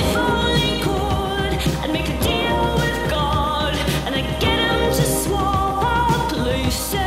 I'd make a deal with God and I'd get him to swap loose.